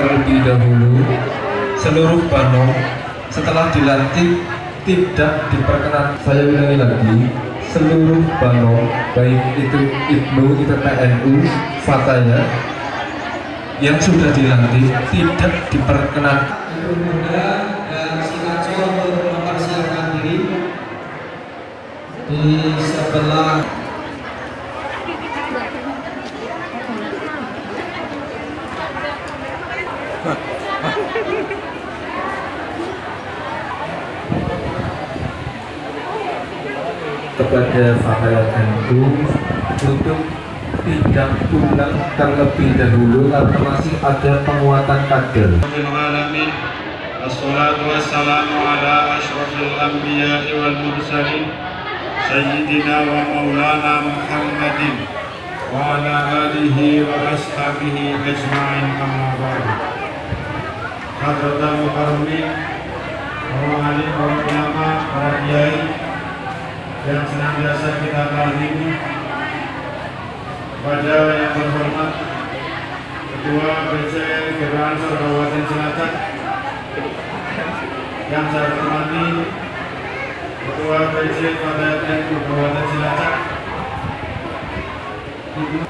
terlebih dahulu seluruh banom setelah dilantik tidak diperkenan. Saya ulangi lagi seluruh banom baik itu ibnu itu PNU fatanya yang sudah dilantik tidak diperkenan. Muda untuk mempersiapkan diri di sebelah kepada Fahal Antum untuk tidak pulang terlebih dahulu karena masih ada penguatan kader. Assalatu wassalamu ala ashrafil anbiya Sayyidina wa maulana Muhammadin wa ala alihi wa ashabihi ajma'in amma ba'du Hadratul Mukarramin wa alim wa ulama wa yai yang senantiasa kita kagumi pada yang terhormat Ketua BC Gerakan Kabupaten Cilacap yang saya hormati Ketua BC Fatayat NU Kabupaten Ibu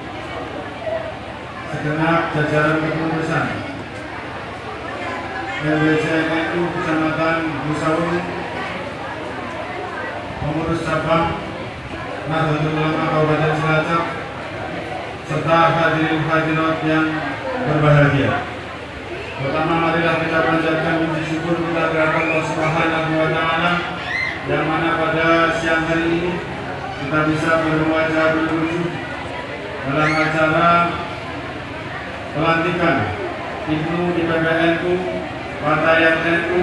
segenap jajaran kepengurusan LBC NU Kecamatan Musaun pengurus cabang Nahdlatul Ulama Kabupaten Cilacap serta hadirin hadirat yang berbahagia. Pertama marilah kita panjatkan puji syukur kita kepada Allah Subhanahu wa taala yang mana pada siang hari ini kita bisa berwajah berwujud dalam acara pelantikan Ibnu di PBNU, Fatayat NU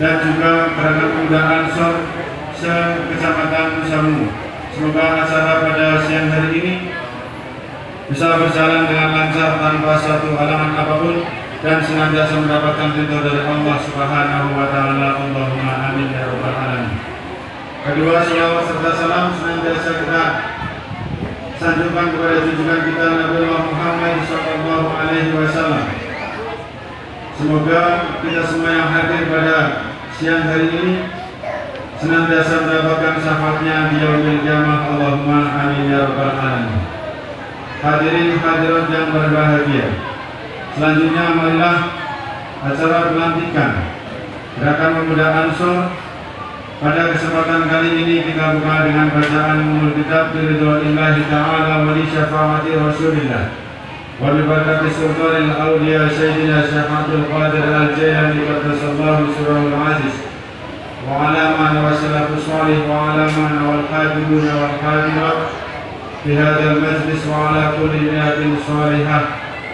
dan juga beragam pemuda Ansor se-Kecamatan Musamu. Semoga acara pada siang hari ini bisa berjalan dengan lancar tanpa satu halangan apa pun dan senantiasa mendapatkan ridho dari Allah Subhanahu wa taala. Allahumma amin ya rabbal alamin. Kedua salawat serta salam senantiasa kita sanjungkan kepada junjungan kita Nabi Muhammad sallallahu alaihi wasallam. Semoga kita semua yang hadir pada siang hari ini senantiasa mendapatkan syafaatnya di yaumil kiamah. Allahumma amin ya rabbal alamin. Hadirin hadirat yang berbahagia. Selanjutnya marilah acara pelantikan Gerakan Pemuda Ansor pada kesempatan kali ini kita buka dengan bacaan umul kitab Biridwa'illahi ta'ala wa li syafaati Rasulillah wa bi barakati sultanil awliya Sayyidina Syafatul Qadir Al-Jayani Qaddasallahu surahul aziz wa salafus salih wa ala man wal qadiruna wal qadirat في هذا المجلس وعلى كل نيات صالحة.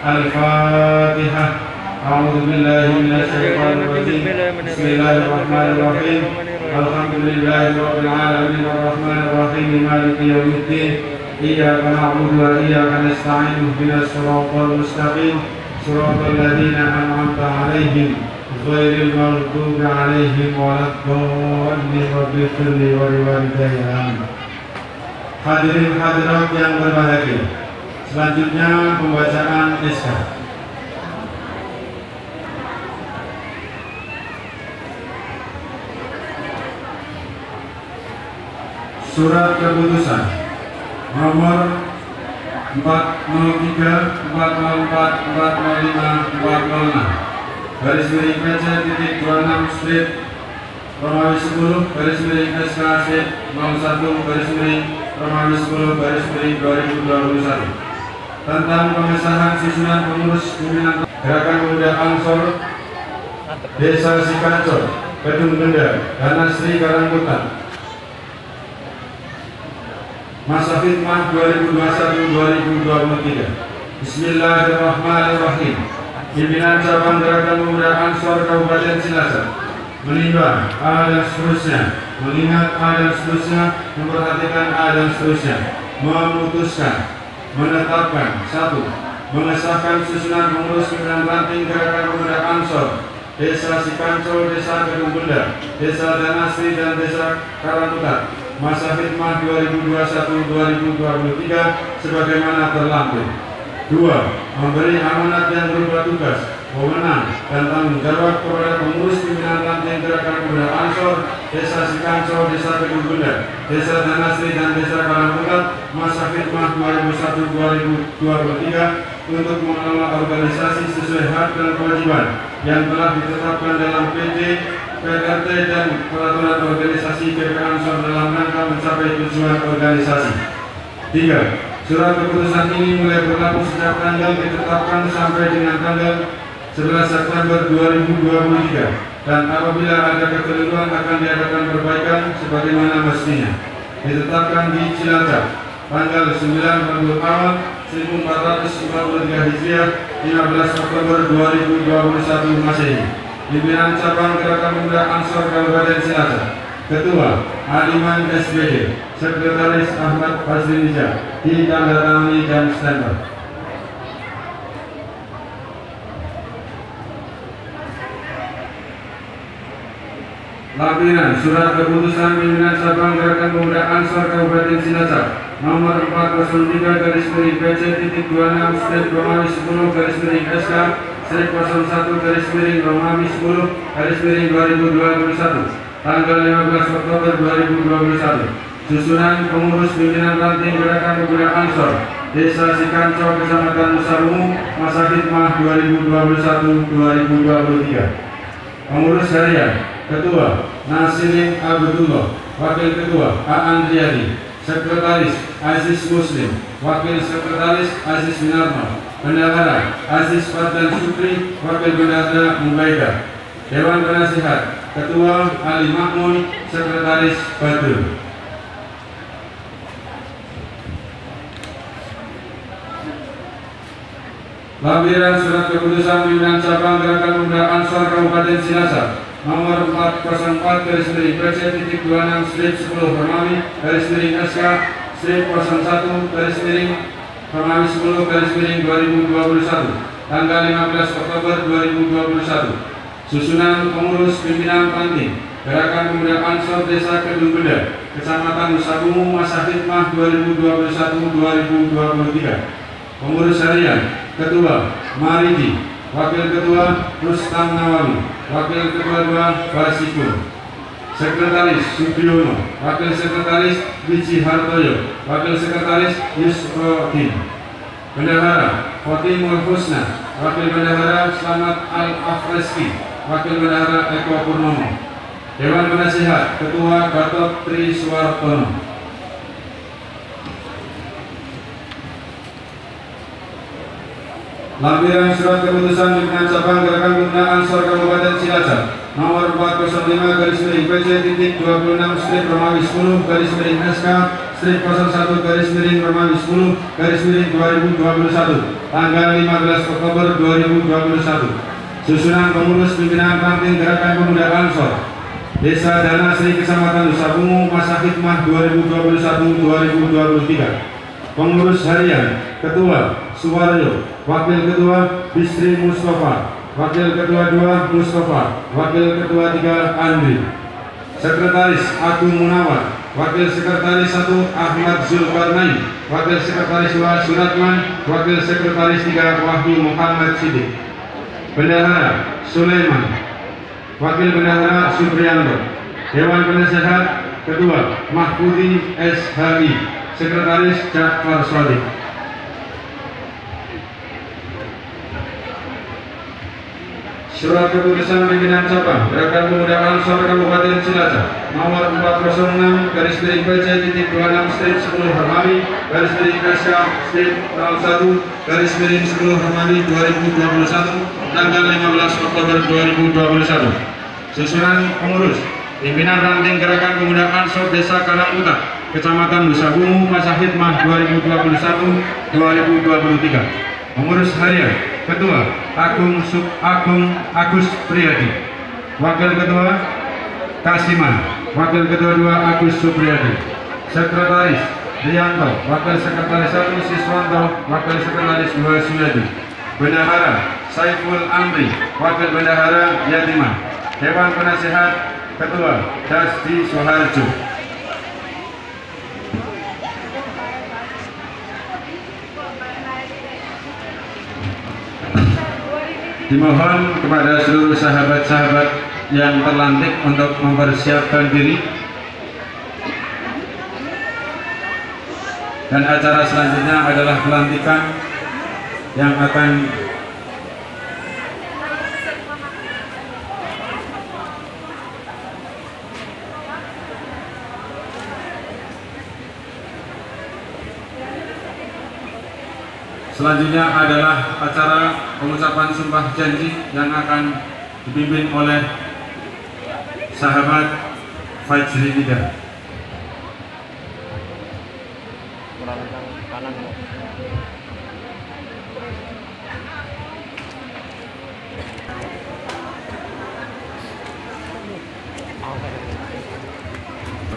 الفاتحة. أعوذ بالله من الشيطان الرجيم. بسم الله الرحمن الرحيم. الحمد لله رب العالمين. الرحمن الرحيم. مالك يوم الدين. إياك نعبد وإياك نستعين. اهدنا الصراط المستقيم. صراط الذين أنعمت عليهم. غير المغضوب عليهم ولا الضالين رب اغفر لي ولوالدي آمين Hadirin hadirat yang berbahagia. Selanjutnya pembacaan SK. Surat keputusan nomor 403, 404, 405, 406 garis miring PC titik 26 strip Romawi 10 garis miring SKC 01 garis miring Romawi 10 garis miring 2021 tentang pengesahan susunan pengurus pimpinan Gerakan Pemuda Ansor Desa Sikancor, Kedung Benda, Dana Sri Karangkutan. Masa Fitmah 2021-2023 Bismillahirrahmanirrahim Pimpinan Cabang Gerakan Pemuda Ansor Kabupaten Cilacap menimbang A dan seterusnya. Mengingat A dan seterusnya memperhatikan A dan seterusnya. Memutuskan menetapkan satu mengesahkan susunan pengurus pimpinan ranting gerakan pemuda Ansor Desa Sikancol, Desa Kedung Bunda, Desa Danasri dan Desa Karantukat masa fitmah 2021-2023 sebagaimana terlampir. Dua, memberi amanat yang berupa tugas, wewenang, dan tanggung jawab kepada pengurus pimpinan ranting gerakan pemuda Ansor, Desa Sikansor, Desa Kedung Desa Danasri, dan Desa Kalangkutat, masa khidmah 2001-2023 untuk mengelola organisasi sesuai hak dan kewajiban yang telah ditetapkan dalam PT, PRT, dan peraturan organisasi PK Ansor dalam rangka mencapai tujuan organisasi. Tiga, Surat keputusan ini mulai berlaku sejak tanggal ditetapkan sampai dengan tanggal 11 September 2023 dan apabila ada kekeliruan akan diadakan perbaikan sebagaimana mestinya. Ditetapkan di Cilacap tanggal 9 Rabiul Awal 1453 Hijriah 15 Oktober 2021 Masehi. Pimpinan cabang Gerakan Pemuda Ansor Kabupaten Cilacap Ketua Aliman SBD Sekretaris Ahmad Fazli Nija ditandatangani dan stempel. Lampiran Surat Keputusan Pimpinan Cabang Gerakan Pemuda Ansor Kabupaten Cilacap nomor 403 garis miring PC titik 26 strip Romawi 10 garis miring SK strip 01 garis miring Romawi 10 garis miring 2021 tanggal 15 Oktober 2021 susunan pengurus pimpinan ranting gerakan pemuda Ansor Desa Sikanco Kecamatan Nusarumu masa hikmah 2021-2023 pengurus harian Ketua Nasirin Abdullah Wakil Ketua A. Andriadi Sekretaris Aziz Muslim Wakil Sekretaris Aziz Minarno Bendahara Aziz Fadlan Sukri Wakil Bendahara Mubaida Dewan Penasihat Ketua Ali Makmun Sekretaris Badrul Lampiran Surat Keputusan Pimpinan Cabang Gerakan Pemuda Ansor Kabupaten Cilacap nomor 404 garis miring PC titik 26 strip 10 Romawi garis miring SK strip 01 garis miring Romawi 10 garis miring 2021 tanggal 15 Oktober 2021 susunan pengurus pimpinan ranting Gerakan Pemuda Ansor Desa Kedung Benda Kecamatan Nusabumu masa hikmah 2021-2023 pengurus harian Ketua Maridi Wakil Ketua Rustam Nawawi Wakil Ketua Dua Basikun Sekretaris Sugiono Wakil Sekretaris Wiji Hartoyo Wakil Sekretaris Yusrodin Bendahara Fatimul Husna Wakil Bendahara Slamet Al-Afreski Wakil Bendahara Eko Purnomo. Dewan Penasihat Ketua Gatot Tri Suwartono Lampiran Surat Keputusan Pimpinan Cabang Gerakan Pemuda Ansor Kabupaten Cilacap nomor 405 garis miring PC titik 26 strip Romawi 10 garis miring SK strip 01 garis miring Romawi 10 garis miring 2021 tanggal 15 Oktober 2021 susunan pengurus pimpinan ranting Gerakan Pemuda Ansor Desa Dana Sri Kecamatan Nusa Bungu masa hikmah 2021-2023 pengurus harian Ketua Suwaryo Wakil Ketua Bisri Mustafa Wakil Ketua 2 Mustafa Wakil Ketua 3 Andri. Sekretaris Agung Munawar Wakil Sekretaris 1 Ahmad Zulkarnain. Wakil Sekretaris 2 Suratman. Wakil Sekretaris 3 Wahyu Muhammad Sidik Bendahara Sulaiman. Wakil Bendahara Supriyanto Dewan Penasehat Kedua Mahfudi SHI Sekretaris Jafar Sodik Surat Keputusan Pimpinan Cabang Gerakan Pemuda Ansor Kabupaten Cilacap. Nomor 406 garis miring PC titik 26 strip 10 Harmani. Garis miring SK strip 01 garis miring 10 Harmani 2021 tanggal 15 Oktober 2021 susunan pengurus pimpinan ranting Gerakan Pemuda Ansor Desa Kalangkuta Kecamatan Nusa Bungu masa hikmah 2021 2023 pengurus harian Ketua Agung Sub Agung Agus Priyadi. Wakil Ketua Kasiman Wakil Ketua 2 Agus Supriyadi. Sekretaris Rianto. Wakil Sekretaris 1 Siswanto. Wakil Sekretaris 2 Suyadi. Bendahara Saiful Amri. Wakil Bendahara Yatiman Dewan Penasehat Ketua Dasdi Soharjo Dimohon kepada seluruh sahabat-sahabat yang terlantik untuk mempersiapkan diri. Dan acara selanjutnya adalah pelantikan yang akan Selanjutnya adalah acara pengucapan sumpah janji yang akan dipimpin oleh sahabat Fajri Ida.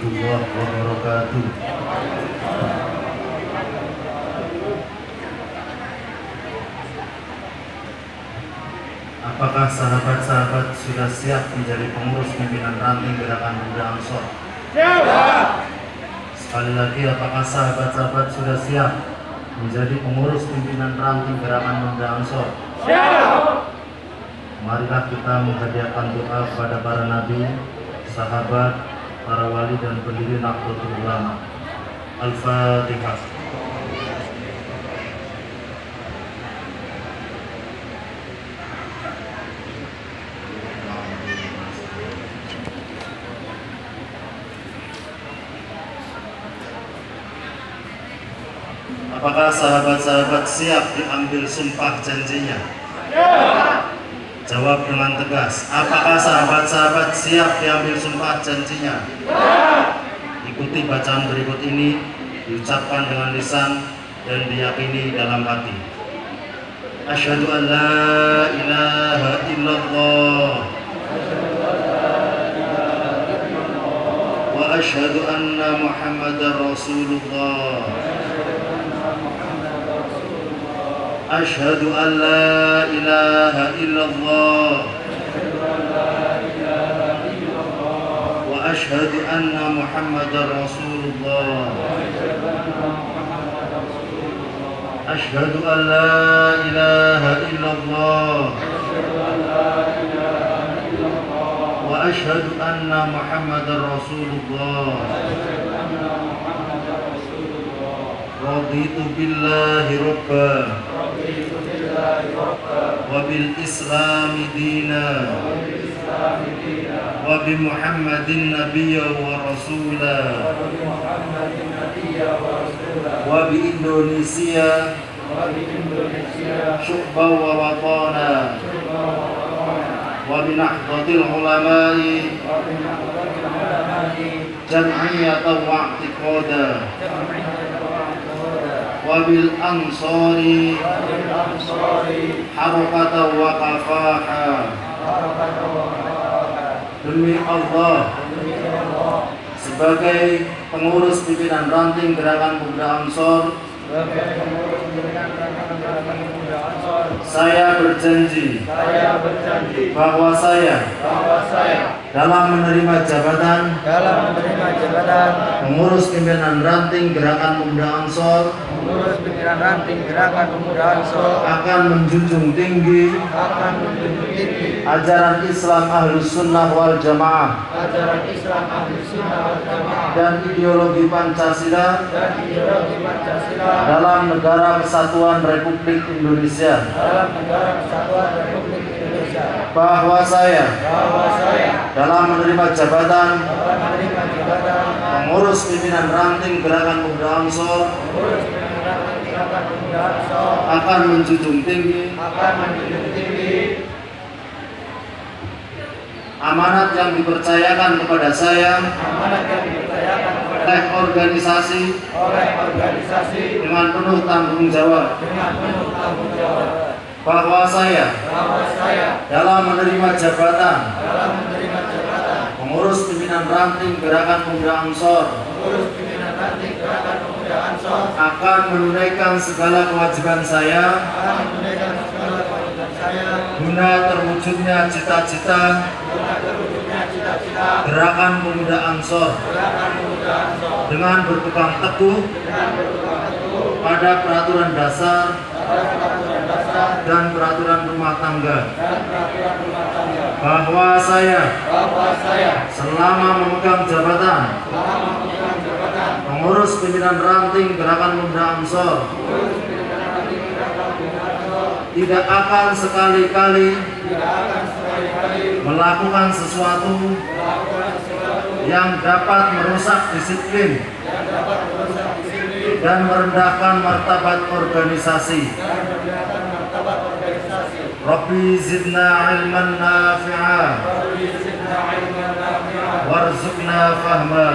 warahmatullahi wabarakatuh. Apakah sahabat-sahabat sudah siap menjadi pengurus pimpinan ranting gerakan Buddha Ansor? Sekali lagi, apakah sahabat-sahabat sudah siap menjadi pengurus pimpinan ranting gerakan Buddha Ansor? Marilah kita menghadiahkan doa kepada para nabi, sahabat, para wali dan pendiri Nahdlatul Ulama. Al-Fatihah. Apakah sahabat-sahabat siap diambil sumpah janjinya? Jawab dengan tegas. Apakah sahabat-sahabat siap diambil sumpah janjinya? Ikuti bacaan berikut ini diucapkan dengan lisan dan diyakini dalam hati. Asyhadu an la ilaha illallah wa asyhadu anna Muhammadar Rasulullah. أشهد أن لا إله إلا الله. وأشهد أن محمدا رسول الله. أشهد أن لا إله إلا الله. وأشهد أن محمدا رسول الله. رضيت بالله ربا. وبالإسلام دينا. وبمحمد نبيا ورسولا. وبإندونيسيا. شعبا ووطانا وبنهضة العلماء. جمعية واعتقادا. وبالأنصار حركة وقفاحا demi Allah sebagai pengurus pimpinan ranting gerakan Pemuda Ansor saya berjanji Saya berjanji bahwa saya bahwa saya dalam menerima jabatan dalam menerima jabatan pengurus pimpinan ranting gerakan Pemuda Ansor pengurus pimpinan ranting gerakan pemuda Ansor akan menjunjung tinggi akan menjunjung tinggi ajaran Islam Ahlus Sunnah wal Jamaah. ajaran Islam ahli sunnah wal jamaah. Dan ideologi Pancasila dan ideologi Pancasila. dalam negara kesatuan Republik Indonesia. Dalam negara kesatuan Republik Indonesia. Bahwa saya bahwa saya dalam menerima jabatan dalam menerima jabatan pengurus pimpinan ranting gerakan Pemuda Ansor pengurus akan menjunjung tinggi. Akan menjunjung tinggi. Amanat yang dipercayakan kepada saya. Amanat yang dipercayakan kepada oleh organisasi. Oleh organisasi. Dengan penuh tanggung jawab. Dengan penuh tanggung jawab. Bahwa saya bahwa saya dalam menerima jabatan. dalam menerima jabatan. Pengurus pimpinan ranting gerakan Pemuda Ansor pengurus pimpinan ranting gerakan pemuda Ansor akan menunaikan segala kewajiban saya. Guna terwujudnya cita-cita. Gerakan Pemuda Ansor. Dengan berpegang teguh. Pada peraturan dasar. Dan peraturan rumah tangga. Bahwa saya selama memegang jabatan pengurus pimpinan ranting Gerakan Pemuda Ansor tidak akan sekali-kali melakukan sesuatu yang dapat merusak disiplin dan merendahkan martabat organisasi. Rabbi zidna ilman nafi'a warzuqna fahma.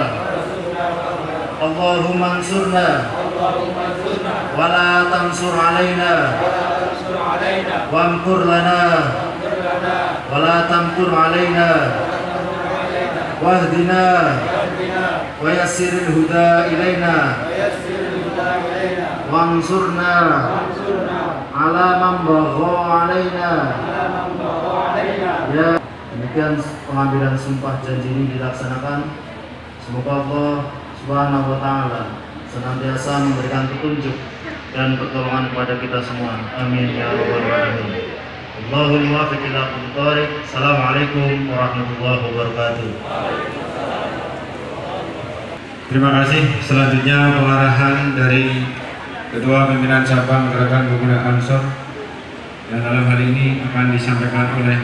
Allahumma ansurna. Allahumma ansurna. Wa la tansur alaina. Wamkur lana. Wanzur lana. Wa la tamkur alaina. Wahdina. Wa yassiril huda ilaina. Wansurna. Alaina. Ala man bagha alaina. Ya, demikian pengambilan sumpah janji ini dilaksanakan. Semoga Allah Subhanahu wa taala senantiasa memberikan petunjuk dan pertolongan kepada kita semua. Amin ya rabbal alamin. Allahul muwaffiq ila. Assalamualaikum warahmatullahi wabarakatuh. Terima kasih. Selanjutnya pengarahan dari Ketua Pimpinan Cabang Gerakan Pemuda Ansor yang dalam hal ini akan disampaikan oleh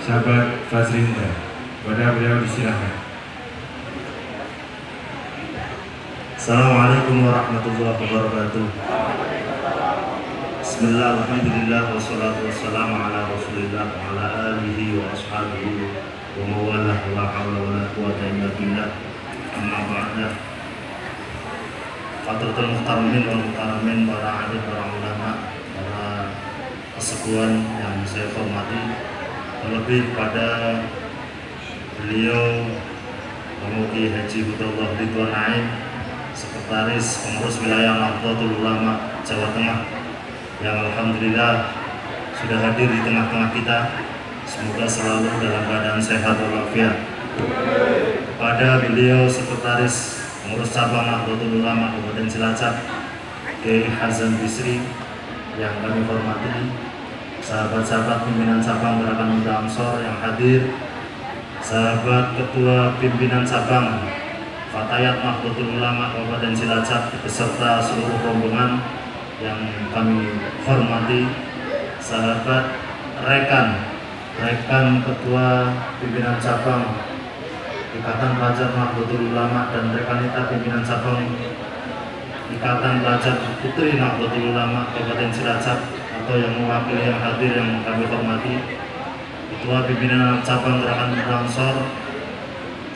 sahabat Fazrinda. Pada beliau disilahkan. Assalamualaikum warahmatullahi wabarakatuh. Bismillah, alhamdulillah, wassalatu wassalamu ala rasulillah wa ala alihi wa ashabihi wa mawalah wa la hawla wa la illa billah amma ba'da Muhtaramin wal Muhtaramin para alim, para ulama, para persekuan yang saya hormati terlebih pada beliau Pemuki Haji Hudullah Ridwan Naim Sekretaris Pengurus Wilayah Nahdlatul Ulama Jawa Tengah yang Alhamdulillah sudah hadir di tengah-tengah kita. Semoga selalu dalam keadaan sehat walafiat. Pada beliau Sekretaris Pengurus Cabang Nahdlatul Ulama Kabupaten Cilacap Kiai Hazan Bisri yang kami hormati sahabat-sahabat pimpinan cabang Gerakan Muda Ansor yang hadir sahabat ketua pimpinan cabang Fatayat Nahdlatul Ulama Kabupaten Cilacap beserta seluruh rombongan yang kami hormati sahabat rekan rekan ketua pimpinan cabang Ikatan Pelajar Nahdlatul Ulama dan rekanita pimpinan cabang Ikatan Pelajar Putri Nahdlatul Ulama Kabupaten Cilacap atau yang mewakili yang hadir yang kami hormati Ketua Pimpinan Cabang Gerakan Ansor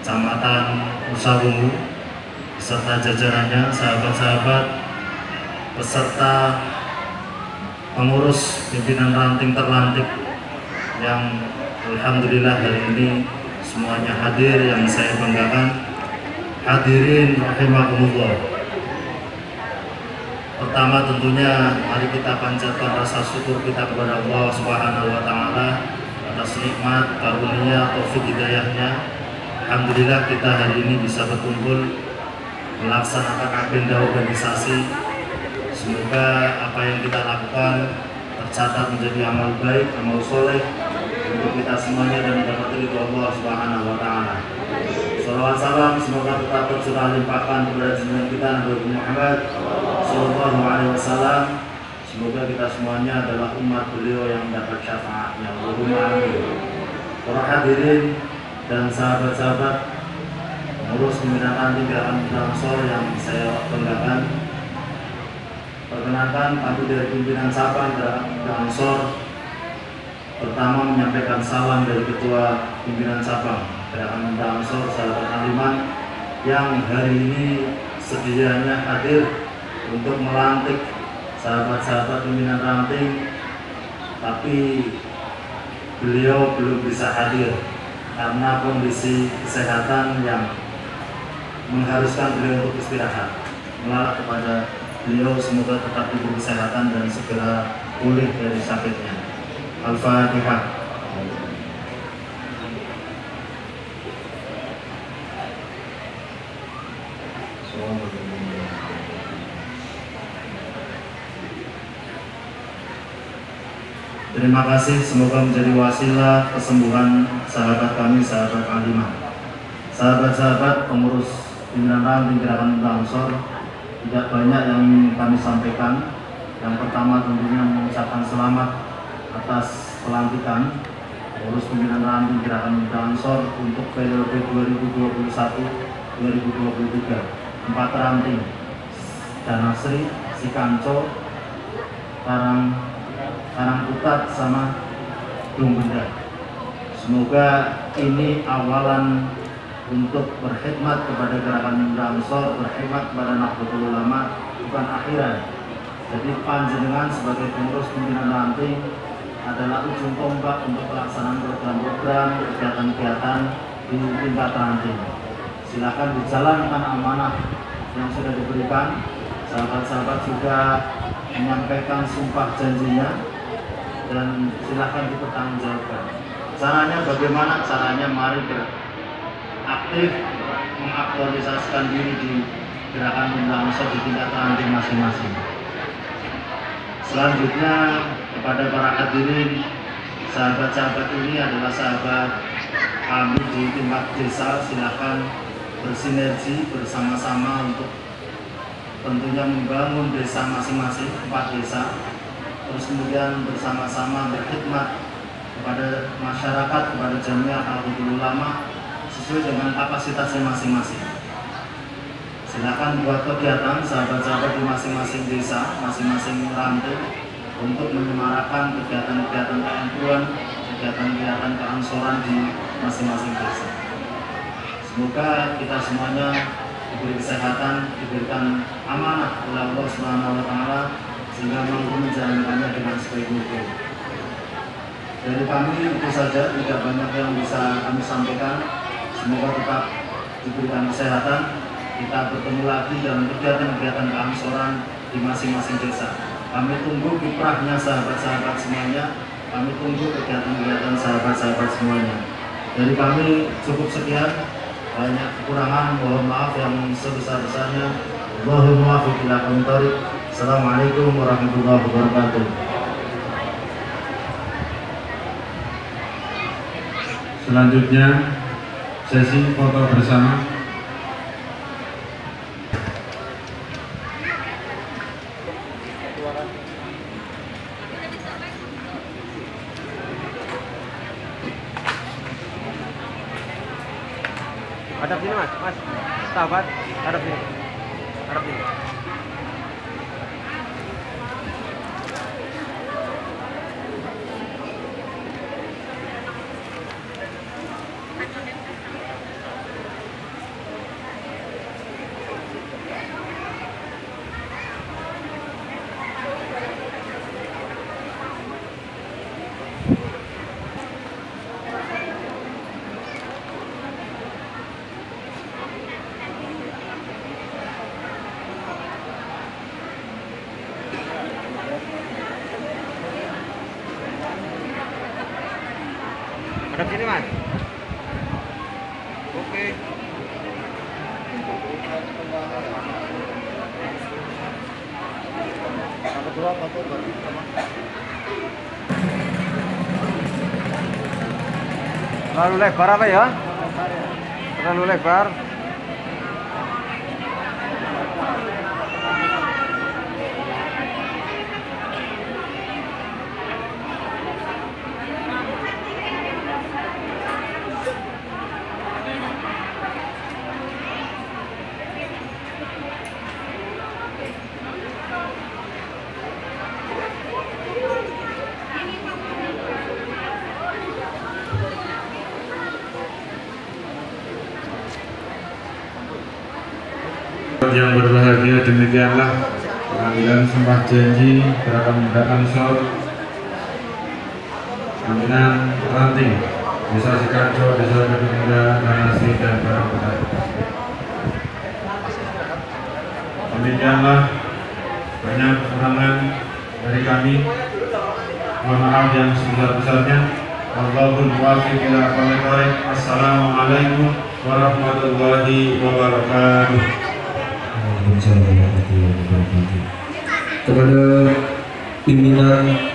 Kecamatan Usawungu beserta jajarannya, sahabat-sahabat peserta pengurus pimpinan ranting terlantik yang Alhamdulillah hari ini semuanya hadir yang saya banggakan. Hadirin rahimahumullah pertama tentunya mari kita panjatkan rasa syukur kita kepada Allah Subhanahu wa taala atas nikmat karunia taufik hidayahnya Alhamdulillah kita hari ini bisa berkumpul melaksanakan agenda organisasi semoga apa yang kita lakukan tercatat menjadi amal baik, amal soleh untuk kita semuanya dan mendapat ridho Allah Subhanahu wa taala. Salawat salam semoga tetap tercurah limpahkan kepada junjungan kita Nabi Muhammad Sallallahu Alaihi Wasallam. Semoga kita semuanya adalah umat beliau yang mendapat syafaatnya. Allahumma amin. Para hadirin dan sahabat-sahabat pengurus pimpinan anti gerakan Ansor yang saya banggakan. Perkenalkan kami dari pimpinan cabang gerakan Ansor pertama menyampaikan salam dari ketua pimpinan cabang Gerakan Ansor sahabat Aliman yang hari ini sedianya hadir untuk melantik sahabat-sahabat pimpinan ranting. Tapi beliau belum bisa hadir karena kondisi kesehatan yang mengharuskan beliau untuk istirahat. Melalui kepada beliau semoga tetap diberi kesehatan dan segera pulih dari sakitnya. Al-Fatihah Terima kasih, semoga menjadi wasilah kesembuhan sahabat kami, sahabat Alimah. Sahabat-sahabat pengurus pimpinan ranting gerakan Bangsor, tidak banyak yang kami sampaikan. Yang pertama tentunya mengucapkan selamat atas pelantikan pengurus pimpinan ranting gerakan Bangsor untuk periode 2021-2023. Empat ranting, Danasri, Sikanco, Karang Karang Kutat sama Gung Benda. Semoga ini awalan untuk berkhidmat kepada gerakan Ansor, berkhidmat kepada Nahdlatul Ulama, bukan akhiran. Jadi panjenengan sebagai pengurus pimpinan ranting adalah ujung tombak untuk pelaksanaan program-program, kegiatan-kegiatan di tingkat ranting. Silakan dijalankan amanah yang sudah diberikan. Sahabat-sahabat juga menyampaikan sumpah janjinya dan silahkan dipertanggungjawabkan. Caranya bagaimana? Caranya mari aktif mengaktualisasikan diri di gerakan Indonesia di tingkat ranting masing-masing. Selanjutnya kepada para hadirin, sahabat-sahabat ini adalah sahabat kami di tingkat desa. Silahkan bersinergi bersama-sama untuk tentunya membangun desa masing-masing, empat desa terus kemudian bersama-sama berkhidmat kepada masyarakat, kepada jamiah al ulama sesuai dengan kapasitasnya masing-masing. Silakan buat kegiatan sahabat-sahabat di masing-masing desa, masing-masing rantai untuk menyemarakan kegiatan-kegiatan keangkuhan, kegiatan-kegiatan keangsoran di masing-masing desa. Semoga kita semuanya diberi kesehatan, diberikan amanah oleh Allah Subhanahu sehingga mampu menjalankannya dengan sebaik mungkin. Dari kami itu saja, tidak banyak yang bisa kami sampaikan. Semoga tetap diberikan kesehatan. Kita bertemu lagi dalam kegiatan-kegiatan keangsoran di masing-masing desa. Kami tunggu kiprahnya sahabat-sahabat semuanya. Kami tunggu kegiatan-kegiatan sahabat-sahabat semuanya. Dari kami cukup sekian. Banyak kekurangan, mohon maaf yang sebesar-besarnya. Allahumma fi ila Assalamualaikum warahmatullahi wabarakatuh. Selanjutnya sesi foto bersama Hadap sini mas, mas, sahabat, hadap sini, hadap sini. Hadap sini mas. Oke. Kedua foto baru sama. Terlalu lebar apa ya? Terlalu lebar. Berbahagia demikianlah pengambilan sumpah janji gerakan muda Ansor pimpinan ranting Desa Sikarjo, Desa Gedung Muda, Nanasi, dan Barang Kota. Demikianlah banyak kekurangan dari kami. Mohon maaf yang sebesar-besarnya. Allahul muwaffiq ila aqwamit thoriq. Assalamualaikum kepada pimpinan